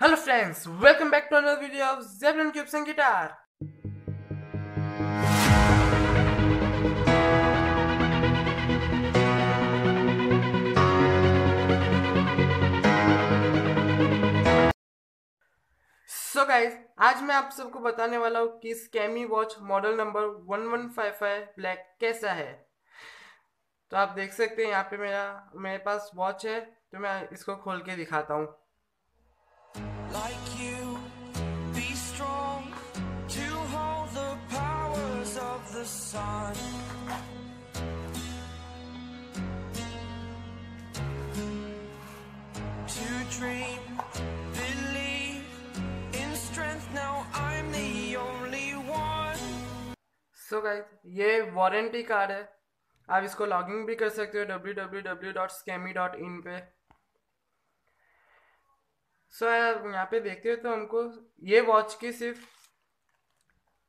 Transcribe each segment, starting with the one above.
Hello friends welcome back to another video of Zebulon Cubes and Guitar. So guys आज मैं आप सबको बताने वाला हूँ कि Skmei watch model number 1155 black कैसा है तो आप देख सकते हैं, यहाँ पे मेरा, मेरे पास वॉच है तो मैं इसको खोल के दिखाता हूँ like you, be strong to hold the powers of the sun. To dream, believe in strength. Now I'm the only one. So guys, ये वारंटी कार्ड है आप इसको लॉगिंग भी कर सकते हो www.scammy.in पे सो so, यहाँ पे देखते हो तो हमको ये वॉच की सिर्फ़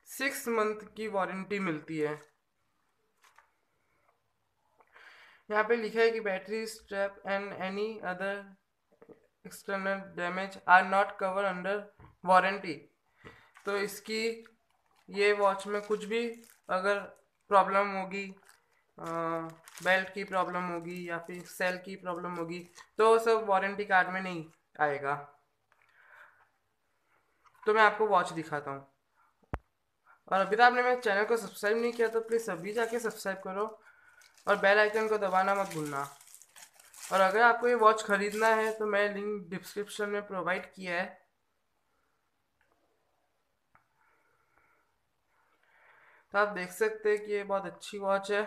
सिक्स मंथ की वारंटी मिलती है। यहाँ पे लिखा है कि battery strap and any other external damage are not cover under warranty तो इसकी ये वॉच में कुछ भी अगर प्रॉब्लम होगी बेल्ट की प्रॉब्लम होगी या फिर सेल की प्रॉब्लम होगी तो सब वारंटी कार्ड में नहीं। आएगा। तो मैं आपको वॉच दिखाता हूँ। और अभी तक आपने मेरे चैनल को सब्सक्राइब नहीं किया तो प्लीज़ अभी जाके सब्सक्राइब करो और बेल आइकन को दबाना मत भूलना। और अगर आपको ये वॉच ख़रीदना है तो मैं लिंक डिस्क्रिप्शन में प्रोवाइड किया है। तो आप देख सकते हैं कि ये बहुत अच्छी वॉच है।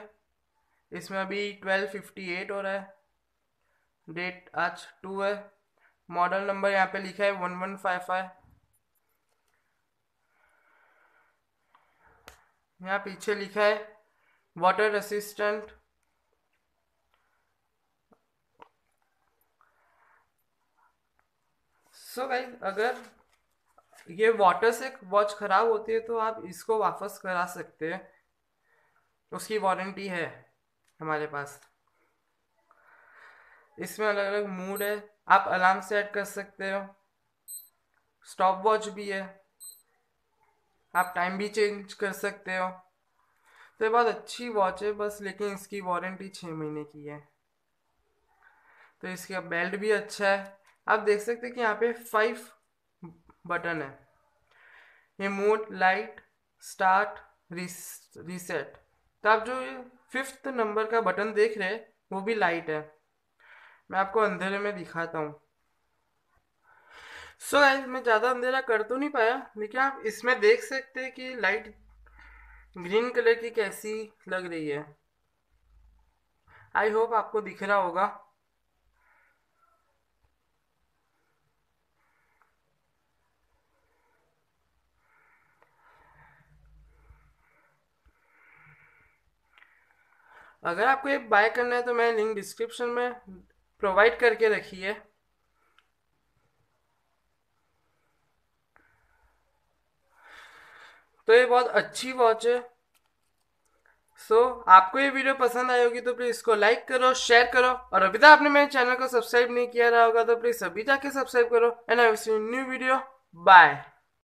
इसमें अभी ट्वेल्व फिफ्टी एट हो रहा है। डेट आज टू है। मॉडल नंबर यहाँ पे लिखा है वन वन फाइव फाइव। यहाँ पीछे लिखा है वाटर रेसिस्टेंट। सो so अगर ये वाटर से वॉच ख़राब होती है तो आप इसको वापस करा सकते हैं। उसकी वारंटी है हमारे पास। इसमें अलग अलग मूड है। आप अलार्म सेट कर सकते हो। स्टॉप वॉच भी है। आप टाइम भी चेंज कर सकते हो। तो ये बहुत अच्छी वॉच है बस, लेकिन इसकी वारंटी छः महीने की है। तो इसका बेल्ट भी अच्छा है। आप देख सकते हैं कि यहाँ पे फाइव बटन है। ये मोड लाइट स्टार्ट रीसेट तो आप जो फिफ्थ नंबर का बटन देख रहे हैं, वो भी लाइट है। मैं आपको अंधेरे में दिखाता हूँ। सो so, मैं ज़्यादा अंधेरा कर तो नहीं पाया लेकिन आप इसमें देख सकते हैं कि लाइट ग्रीन कलर की कैसी लग रही है। आई होप आपको दिख रहा होगा। अगर आपको ये बाय करना है तो मैं लिंक डिस्क्रिप्शन में प्रोवाइड करके रखी है तो ये बहुत अच्छी वॉच है। सो so, आपको ये वीडियो पसंद आई होगी तो प्लीज़ इसको लाइक करो शेयर करो और अभी तक आपने मेरे चैनल को सब्सक्राइब नहीं किया रहा होगा तो प्लीज़ अभी जाके सब्सक्राइब करो। And I see new video bye